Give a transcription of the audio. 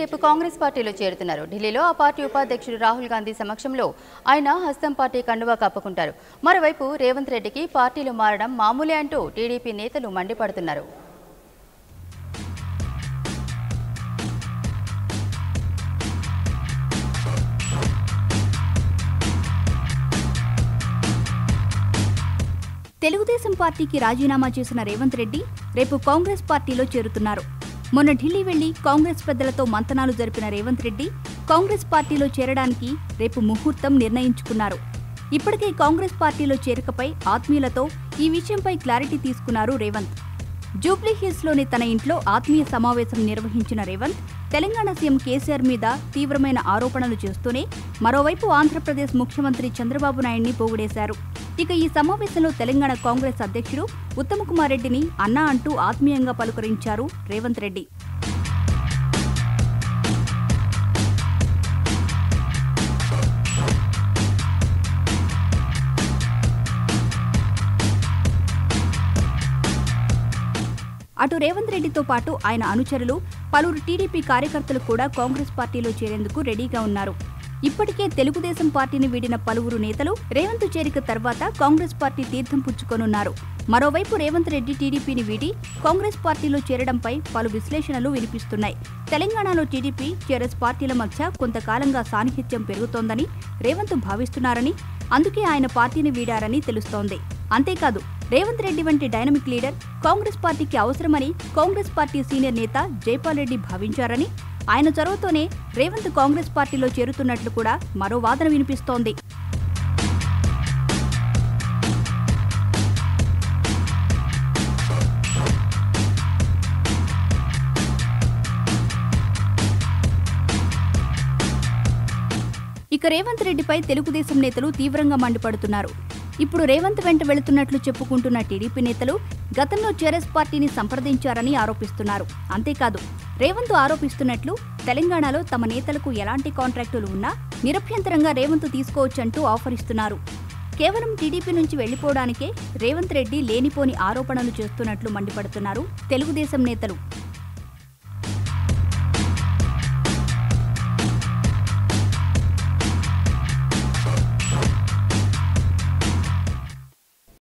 రేపు కాంగ్రెస్ పార్టీలో చేరుతున్నారు. ఢిల్లీలో ఆ పార్టీ ఉపాధ్యక్షుడు రాహుల్ గాంధీ సమక్షంలో ఆయన హస్తం పార్టీ కండువా కప్పుకుంటారు. మరోవైపు రేవంత్ రెడ్డికి పార్టీలు మారడం మామూలే అంటూ టీడీపీ నేతలు మండిపడుతున్నారు. తెలుగుదేశం పార్టీకి రాజీనామా చేసిన రేవంత్ రెడ్డి రేపు కాంగ్రెస్ పార్టీలో చేరుతున్నారు. మొన్న ఢిల్లీ వెళ్ళి కాంగ్రెస్ పెద్దలతో మంతనాలు జరిపిన రేవంత్ రెడ్డి కాంగ్రెస్ పార్టీలో చేరడానికి రేపు ముహూర్తం నిర్ణయించుకున్నారు. ఇప్పటికే కాంగ్రెస్ పార్టీలో చేరికపై ఆత్మీయులతో ఈ విషయంపై క్లారిటీ తీసుకున్నారు రేవంత్. జూబ్లీ హిల్స్లోని తన ఇంట్లో ఆత్మీయ సమావేశం నిర్వహించిన రేవంత్ తెలంగాణ సీఎం కేసీఆర్ మీద తీవ్రమైన ఆరోపణలు చేస్తూనే మరోవైపు ఆంధ్రప్రదేశ్ ముఖ్యమంత్రి చంద్రబాబు నాయుడిని పోగుడేశారు. ఇక ఈ సమావేశంలో తెలంగాణ కాంగ్రెస్ అధ్యక్షుడు ఉత్తమ్ కుమార్ రెడ్డిని అన్నా అంటూ ఆత్మీయంగా పలుకరించారు రేవంత్ రెడ్డి. అటు రేవంత్ రెడ్డితో పాటు ఆయన అనుచరులు పలువురు టీడీపీ కార్యకర్తలు కూడా కాంగ్రెస్ పార్టీలో చేరేందుకు రెడీగా ఉన్నారు. ఇప్పటికే తెలుగుదేశం పార్టీని వీడిన పలువురు నేతలు రేవంత్ చేరిక తర్వాత కాంగ్రెస్ పార్టీ తీర్థం పుచ్చుకొనున్నారు. మరోవైపు రేవంత్ రెడ్డి టీడీపీని వీడి కాంగ్రెస్ పార్టీలో చేరడంపై పలు విశ్లేషణలు వినిపిస్తున్నాయి. తెలంగాణలో టీడీపీ టీఆర్ఎస్ పార్టీల మధ్య కొంతకాలంగా సాన్నిహిత్యం పెరుగుతోందని రేవంత్ భావిస్తున్నారని అందుకే ఆయన పార్టీని వీడారని తెలుస్తోంది. అంతేకాదు రేవంత్ రెడ్డి వంటి డైనమిక్ లీడర్ కాంగ్రెస్ పార్టీకి అవసరమని కాంగ్రెస్ పార్టీ సీనియర్ నేత జైపాల్ రెడ్డి భావించారని ఆయన చొరవతోనే రేవంత్ కాంగ్రెస్ పార్టీలో చేరుతున్నట్లు కూడా మరో వాదన వినిపిస్తోంది. ఇక రేవంత్ రెడ్డిపై తెలుగుదేశం నేతలు తీవ్రంగా మండిపడుతున్నారు. ఇప్పుడు రేవంత్ వెంట వెళుతున్నట్లు చెప్పుకుంటున్న టీడీపీ నేతలు గతంలో టీఆర్ఎస్ పార్టీని సంప్రదించారని ఆరోపిస్తున్నారు. అంతేకాదు రేవంత్ ఆరోపిస్తున్నట్లు తెలంగాణలో తమ నేతలకు ఎలాంటి కాంట్రాక్టులు ఉన్నా నిరభ్యంతరంగా రేవంత్ తీసుకోవచ్చంటూ ఆఫర్ ఇస్తున్నారు కేవలం టీడీపీ నుంచి వెళ్ళిపోవడానికే రేవంత్ రెడ్డి లేనిపోని ఆరోపణలు చేస్తున్నట్లు మండిపడుతున్నారు తెలుగుదేశం నేతలు.